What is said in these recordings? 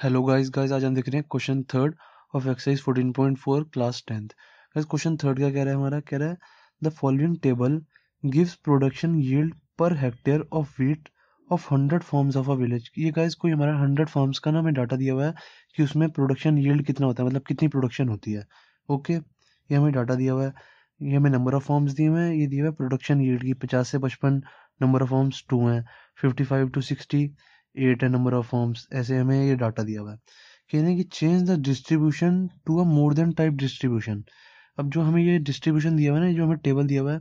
Hello guys guys आज हम देख रहे हैं question third of exercise 14.4 class tenth guys question third का कह रहा है हमारा? कह रहा है the following table gives production yield per hectare of wheat of hundred farms of a village ये गाइस कोई हमारा हंड्रेड फॉर्म्स का ना हमें डाटा दिया हुआ है कि उसमें प्रोडक्शन यील्ड कितना होता है मतलब कितनी प्रोडक्शन होती है। ओके ये हमें डाटा दिया हुआ है। ये हमें नंबर ऑफ़ फॉर्म्स दिए हुए हैं। ये दिया हुआ है प्रोडक्शन यील्ड की। पचास से पचपन नंबर ऑफ़ फॉर्म्स टू हैं। Fifty five to sixty eight है नंबर ऑफ़ फॉर्म्स ऐसे हमें ये डाटा दिया हुआ है। कहने कि change the distribution to a more than type distribution अब जो हमें ये डिस्ट्रीब्यूशन दिया हुआ है ना जो हमें टेबल दिया हुआ है,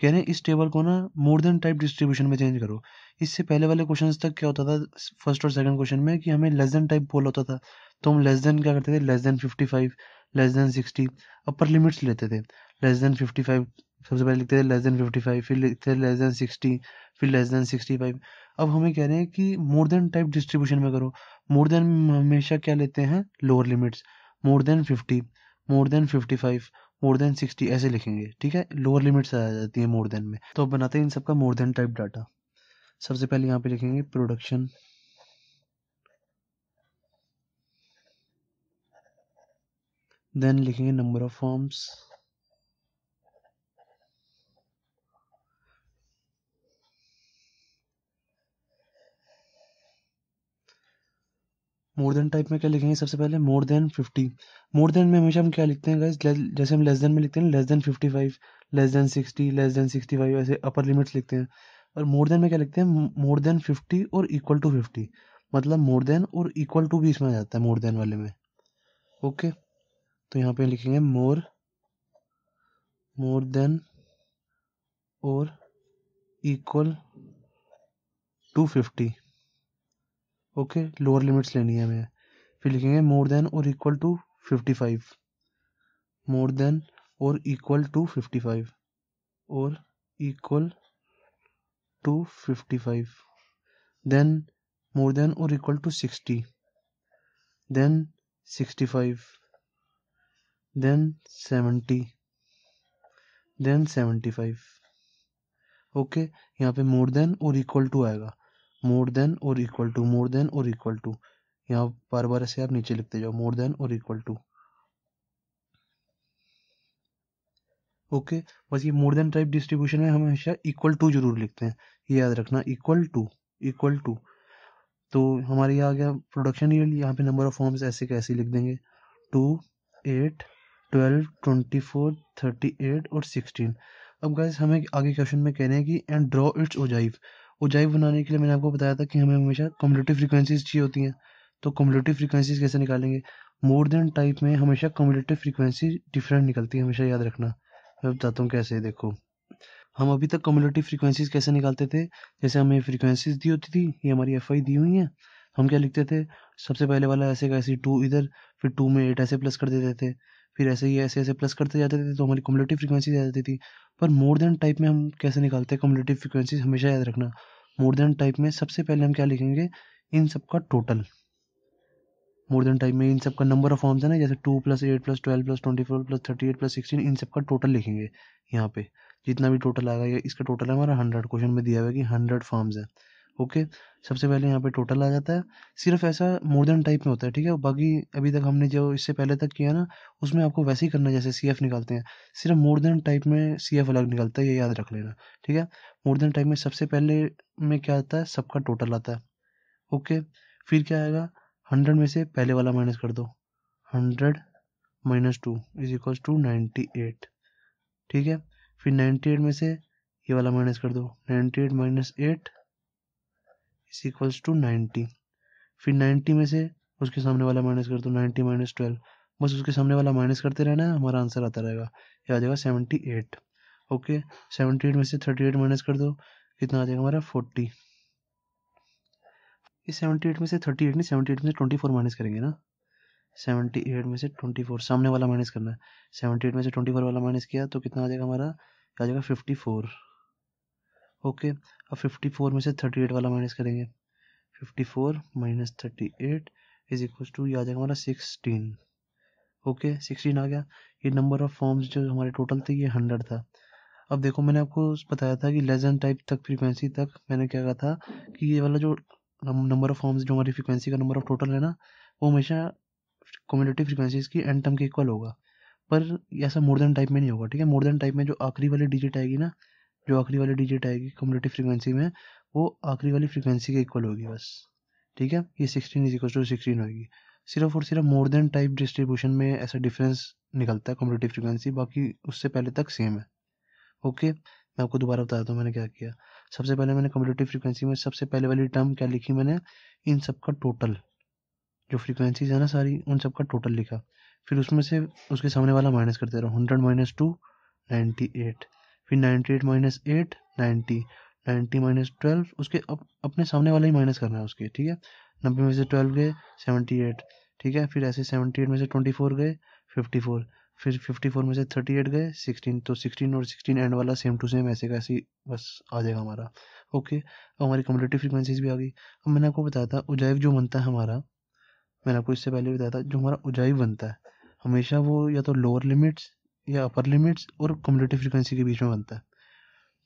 कह रहे हैं इस टेबल को ना मोर देन टाइप डिस्ट्रीब्यूशन में चेंज करो। इससे पहले वाले क्वेश्चन तक क्या होता था? फ़र्स्ट और सेकंड क्वेश्चन में कि हमें लेस देन टाइप बोल होता था। तो हम लेस देन क्या करते थे? Less than fifty five less than sixty upper limits लेते थे। लेस देन फिफ्टी फाइव सबसे पहले लिखते थे लेस देन फिफ्टी फाइव फिर लिखते थे लेस देन सिक्सटी फिर लेस देन सिक्सटी फाइव अब हमें कह रहे हैं कि मोर देन टाइप डिस्ट्रीब्यूशन में करो। मोर देन हमेशा क्या लेते हैं? Lower limits more than fifty more than fifty five more than sixty ऐसे लिखेंगे, ठीक है? लोअर लिमिट्स आ जाती है मोर देन में। तो अब बनाते हैं इन सबका मोर देन टाइप डाटा सबसे पहले यहाँ पे लिखेंगे प्रोडक्शन देन लिखेंगे number of farms more than type में क्या लिखेंगे सबसे पहले? More than fifty more than में हमेशा हम क्या लिखते हैं गाइस जैसे हम लेस देन में लिखते हैं less than fifty five less than sixty less than sixty five ऐसे अपर लिमिट्स लिखते हैं। और मोर देन में क्या लिखते हैं? मोर देन फिफ्टी और इक्वल टू फिफ्टी मतलब मोर देन और इक्वल टू भी इसमें आ जाता है मोर देन वाले में। ओके तो यहाँ पे लिखेंगे मोर मोर देन और equal to fifty okay lower limits लेनी है हमें। फिर लिखेंगे मोर देन और equal to fifty five more than और इक्वल टू फिफ्टी फाइव और equal to fifty five then more than और equal to sixty then sixty five then seventy then seventy five okay यहाँ पे more than और equal to आएगा। More than और equal to more than और equal to यहाँ बार बार ऐसे आप नीचे लिखते जाओ मोर देन और इक्वल टू ओके बस ये मोर देन टाइप डिस्ट्रीब्यूशन में हम हमेशा इक्वल टू ज़रूर लिखते हैं। ये याद रखना इक्वल टू इक्वल टू तो हमारे यहाँ आ गया प्रोडक्शन ईयरली यहाँ पे नंबर ऑफ़ फॉर्म्स ऐसे कैसे लिख देंगे। Two eight twelve twenty four thirty eight और सिक्सटीन अब गाइस हमें आगे क्वेश्चन में कह रहे हैं कि and draw its ogive ogive बनाने के लिए मैंने आपको बताया था कि हमें हमेशा कम्युलेटिव फ्रीक्वेंसीज चाहिए होती हैं। तो कम्युलेटिव फ्रीक्वेंसीज कैसे निकालेंगे? मोर देन टाइप में हमेशा कम्युलेटिव फ्रीक्वेंसी डिफरेंट निकलती है, हमेशा याद रखना। मैं बताता हूँ कैसे, देखो। हम अभी तक कम्युलेटिव फ्रीक्वेंसीज कैसे निकालते थे? जैसे हमें फ्रीक्वेंसीज दी होती थी, ये हमारी एफआई दी हुई है। हम क्या लिखते थे? सबसे पहले वाला ऐसे का ऐसे टू इधर, फिर टू में एट ऐसे प्लस कर देते थे। फिर ऐसे ही ऐसे ऐसे प्लस करते जाते थे तो हमारी कम्युलेटिव फ्रीक्वेंसी आ जाती थी। पर मोर देन टाइप में हम कैसे निकालते हैं कम्युलेटिव फ्रीक्वेंसी हमेशा याद रखना। मोर देन टाइप में सबसे पहले हम क्या लिखेंगे? इन सबका टोटल मोर देन टाइप में इन सबका नंबर ऑफ़ फॉर्म्स है ना, जैसे two plus eight plus twelve plus twenty four plus thirty eight plus sixteen इन सबका टोटल लिखेंगे यहाँ पे। जितना भी टोटल आएगा इसका टोटल है हमारा हंड्रेड क्वेश्चन में दिया हुआ है कि हंड्रेड फॉर्म्स है। ओके? सबसे पहले यहाँ पे टोटल आ जाता है। सिर्फ़ ऐसा मोर देन टाइप में होता है, ठीक है? बाकी अभी तक हमने जो इससे पहले तक किया ना, उसमें आपको वैसे ही करना है, जैसे सी एफ़ निकालते हैं। सिर्फ़ मोर देन टाइप में सी एफ़ अलग निकलता है, ये याद रख लेना, ठीक है? मोर देन टाइप में सबसे पहले में क्या आता है? सबका टोटल आता है, ओके? फिर क्या आएगा? हंड्रेड में से पहले वाला माइनस कर दो। Hundred minus two is equals to ninety eight ठीक है? फिर नाइन्टी एट में से ये वाला माइनस कर दो। Ninety eight minus eight is equals to ninety फिर नाइन्टी में से उसके सामने वाला माइनस कर दो नाइन्टी माइनस ट्वेल्व बस उसके सामने वाला माइनस करते रहना है, हमारा आंसर आता रहेगा। ये आ जाएगा seventy eight okay seventy eight में से थर्टी एट माइनस कर दो, कितना आ जाएगा हमारा फोर्टी इस सेवेंटी एट में से थर्टी एट नहीं सेवेंटी एट में से ट्वेंटी फोर माइनस करेंगे ना। सेवेंटी एट में से ट्वेंटी फोर सामने वाला माइनस करना है। सेवेंटी एट में से ट्वेंटी फोर वाला माइनस किया तो कितना आ जाएगा हमारा? आ जाएगा फिफ्टी फोर ओके, अब फिफ्टी फोर में से थर्टी एट वाला माइनस करेंगे। Fifty four minus thirty eight is equal to ये आ जाएगा हमारा सिक्सटीन ओके सिक्सटीन आ गया। ये नंबर ऑफ़ फॉर्म्स जो हमारे टोटल थे, ये हंड्रेड था। अब देखो, मैंने आपको बताया था कि लेजन टाइप तक फ्रीक्वेंसी तक मैंने क्या कहा था कि ये वाला जो नंबर ऑफ़ फॉर्म्स जो हमारी फ्रीक्वेंसी का नंबर ऑफ़ टोटल है ना, वो हमेशा कम्युलेटिव फ्रिक्वेंसीज की एन टर्म के इक्वल होगा। पर ऐसा मोर देन टाइप में नहीं होगा, ठीक है? मोर देन टाइप में जो आखिरी वाली डिजिट आएगी ना जो आखिरी वाली डिजिट आएगी कम्युलेटिव फ्रिक्वेंसी में, वो आखिरी वाली फ्रिक्वेंसी के इक्वल होगी बस। ठीक है? ये sixteen is equal to sixteen होगी। सिर्फ़ और सिर्फ़ मोर देन टाइप डिस्ट्रीब्यूशन में ऐसा डिफरेंस निकलता है कम्युलेटिव फ्रिक्वेंसी बाकी उससे पहले तक सेम है। ओके मैं आपको दोबारा बताता हूँ मैंने क्या किया। सबसे पहले मैंने कम्युलेटिव फ्रिक्वेंसी में सबसे पहले वाली टर्म क्या लिखी मैंने? इन सब का टोटल जो फ्रिक्वेंसीज है ना सारी, उन सब का टोटल लिखा। फिर उसमें से उसके सामने वाला माइनस करते रहो। Hundred minus two ninety eight फिर ninety eight minus eight ninety. Ninety minus twelve उसके अप, अपने सामने वाला ही माइनस करना है उसके ठीक है? नब्बे में से ट्वेल्व गए सेवेंटी एट ठीक है? फिर ऐसे सेवेंटी एट में से ट्वेंटी फोर गए फिफ्टी फोर। फिर फिफ्टी फोर में से थर्टी एट गए सिक्सटीन। तो सिक्सटीन और सिक्सटीन एंड वाला सेम टू सेम ऐसे का ऐसे बस आ जाएगा हमारा। ओके अब हमारी कम्युलेटिव फ्रिक्वेंसीज भी आ गई। अब मैंने आपको बताया था उजाइव जो बनता है हमारा मैंने आपको इससे पहले बताया था जो हमारा उजाइव बनता है हमेशा वो या तो लोअर लिमिट्स या अपर लिमिट्स और कम्युलेटिव फ्रिक्वेंसी के बीच में बनता है।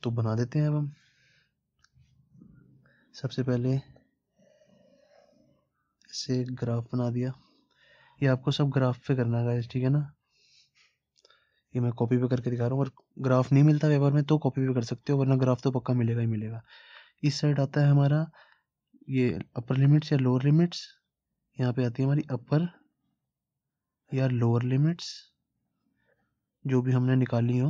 तो बना देते हैं अब हम। सबसे पहले ऐसे ग्राफ बना दिया। ये आपको सब ग्राफ पे करना है ठीक है ना? ये मैं कॉपी पे करके दिखा रहा हूँ, और ग्राफ नहीं मिलता पेपर में तो कॉपी पे कर सकते हो, वरना ग्राफ तो पक्का मिलेगा ही मिलेगा। इस साइड आता है हमारा ये अपर लिमिट्स या लोअर लिमिट्स यहाँ पे आती है हमारी अपर या लोअर लिमिट्स जो भी हमने निकाली हो,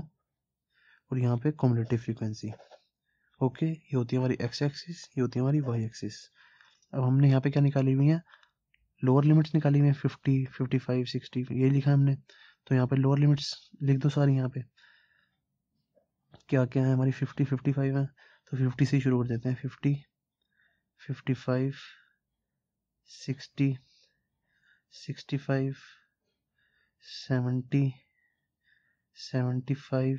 और यहाँ पे कॉमुलेटिव फ्रीक्वेंसी ओके ये होती है हमारी एक्स एक्सिस ये होती है हमारी वाई एक्सिस अब हमने यहाँ पे क्या निकाली हुई है? लोअर लिमिट्स निकाली हुई है फिफ्टी फिफ्टी फाइव सिक्सटी ये लिखा हमने। तो यहाँ पे लोअर लिमिट्स लिख दो सारी यहाँ पे। क्या क्या है? हमारी फिफ्टी फिफ्टी फाइव है। तो फिफ्टी से शुरू कर देते हैं। Fifty fifty five sixty sixty five seventy seventy five,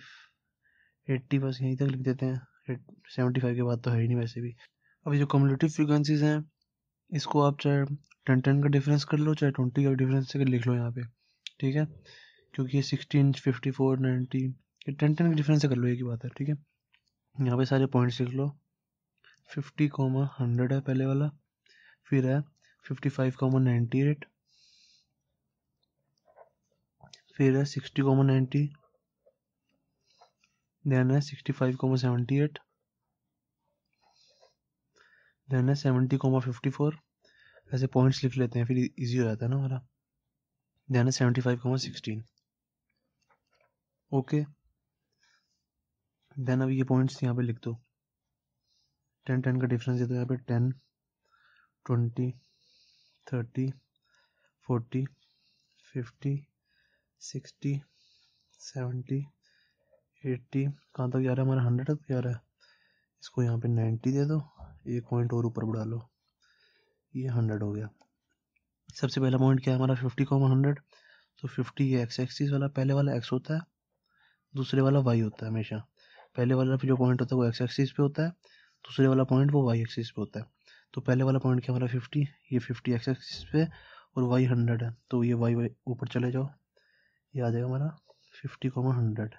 eighty बस यहीं तक लिख देते हैं। सेवेंटी फाइव के बाद तो है ही नहीं वैसे भी। अभी जो कम्युलेटिव फ्रिक्वेंसीज हैं, इसको आप चाहे टेन टेन का डिफरेंस कर लो, चाहे ट्वेंटी का डिफरेंस से लिख लो यहाँ पे, ठीक है? क्योंकि ये सिक्सटीन फिफ्टी फोर नाइन्टी ये टेन टेन के डिफरेंस कर लो, एक ही बात है, ठीक है? यहाँ पे सारे पॉइंट्स लिख लो। फिफ्टी कॉमा हंड्रेड है पहले वाला, फिर है fifty five comma ninety eight फिर है सिक्सटी कॉमा नाइन्टी देन है sixty five comma seventy eight, then है सेवेंटी कॉमा फिफ्टी फोर। ऐसे पॉइंट्स लिख लेते हैं, फिर इजी हो जाता है ना हमारा। देन है seventy five comma sixteen. Okay then अब ये पॉइंट्स यहाँ पे लिख दो। टेन टेन का डिफरेंस है तो यहाँ पे। Ten, twenty, thirty, forty, fifty, sixty, seventy eighty, कहाँ तक जा रहा है? हमारा हंड्रेड तक जा रहा है। इसको यहाँ पे नाइन्टी दे दो। एक पॉइंट और ऊपर बढ़ा लो। ये हंड्रेड हो गया। सबसे पहला पॉइंट क्या है? हमारा फिफ्टी कॉमा हंड्रेड। तो फिफ्टी ये एक्स एक्सिस वाला, पहले वाला एक्स होता है। दूसरे वाला वाई होता है हमेशा। पहले वाला जो पॉइंट होता है वो एक्स एक्सिस पे होता है। दूसरे वाला पॉइंट वो वाई एक्सिस पे होता है। तो पहले वाला पॉइंट क्या हमारा फिफ्टी ये फिफ्टी एक्स एक्सिस पे और वाई हंड्रेड है। तो ये वाई वाई ऊपर चले जाओ। ये आ जाएगा हमारा fifty comma hundred.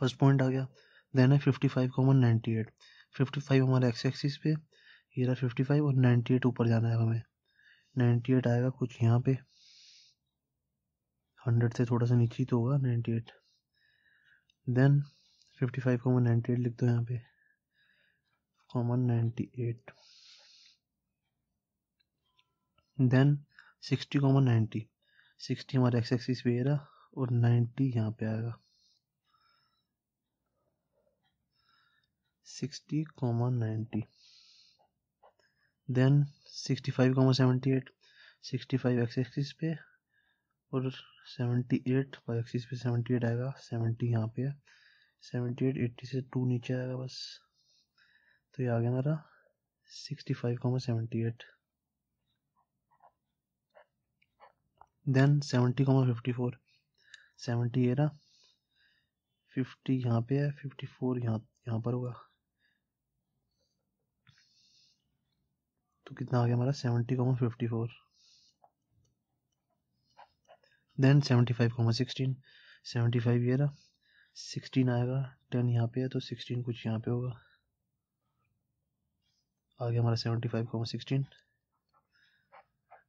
First point आ गया। देन है fifty five comma ninety eight fifty five हमारे एक्स एक्सिस पे, ये रहा फिफ्टी फाइव और नाइन्टी एट ऊपर जाना है हमें। नाइन्टी एट आएगा कुछ यहाँ पे। हंड्रेड से थोड़ा सा नीचे तो होगा ninety eight then fifty five comma ninety eight लिख दो यहाँ पे। Comma ninety eight then sixty comma ninety sixty हमारे एक्स एक्सिस पे रहा और नाइन्टी यहाँ पे आएगा। Sixty comma ninety then sixty five comma seventy eight, sixty five x axis पे, और सेवेंटी एट बाई एक्सिस पे सेवेंटी एट आएगा, सेवेंटी यहाँ पे है, सेवेंटी एट एट्टी से टू नीचे आएगा बस। तो ये आ गया मेरा sixty five comma seventy eight. Then seventy comma fifty four, seventy ये रहा, फिफ्टी यहाँ पे है, फिफ्टी फोर यहाँ यहाँ पर होगा। तो कितना आ गया हमारा? Seventy comma fifty four then seventy five comma sixteen seventy five ये रहा। सिक्सटीन आएगा। टेन यहाँ पे है तो सिक्सटीन कुछ यहाँ पे होगा। आ गया हमारा seventy five comma sixteen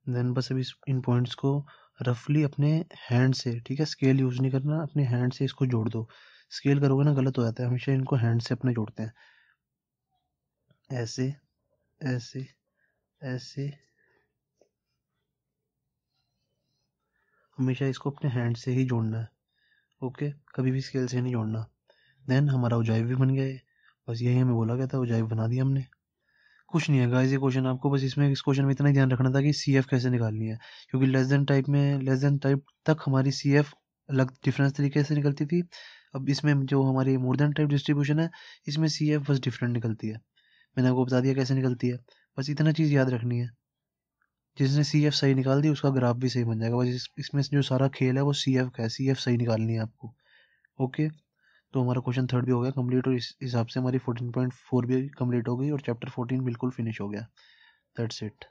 then बस अभी इन पॉइंट्स को रफली अपने हैंड से, ठीक है स्केल यूज़ नहीं करना, अपने हैंड से इसको जोड़ दो। स्केल करोगे ना, गलत हो जाता है। हमेशा इनको हैंड से अपने जोड़ते हैं। ऐसे ऐसे। ऐसे। हमेशा इसको अपने हैंड से ही जोड़ना है ओके कभी भी स्केल से नहीं जोड़ना। देन हमारा उजाइब भी बन गया है बस यही हमें बोला गया था उजाइब बना दिया हमने। कुछ नहीं है गाइस ये क्वेश्चन आपको बस इसमें, इस क्वेश्चन में इतना ही ध्यान रखना था कि सी एफ़ कैसे निकालनी है। क्योंकि लेस देन टाइप में लेस देन टाइप तक हमारी सी एफ़ अलग डिफरेंस तरीके से निकलती थी। अब इसमें जो हमारी मोर देन टाइप डिस्ट्रीब्यूशन है, इसमें सी एफ़ बस डिफरेंट निकलती है। मैंने आपको बता दिया कैसे निकलती है। बस इतना चीज़ याद रखनी है। जिसने सी एफ़ सही निकाल दी उसका ग्राफ भी सही बन जाएगा। बस इस, इसमें जो सारा खेल है वो सी एफ़ का है। सी एफ़ सही निकालनी है आपको। ओके? तो हमारा क्वेश्चन थर्ड भी हो गया कंप्लीट और इस हिसाब से हमारी फोर्टीन पॉइंट फोर भी कंप्लीट हो गई और चैप्टर फोर्टीन बिल्कुल फिनिश हो गया। That's it